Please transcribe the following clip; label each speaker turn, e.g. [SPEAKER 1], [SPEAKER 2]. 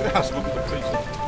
[SPEAKER 1] She has one the pieces.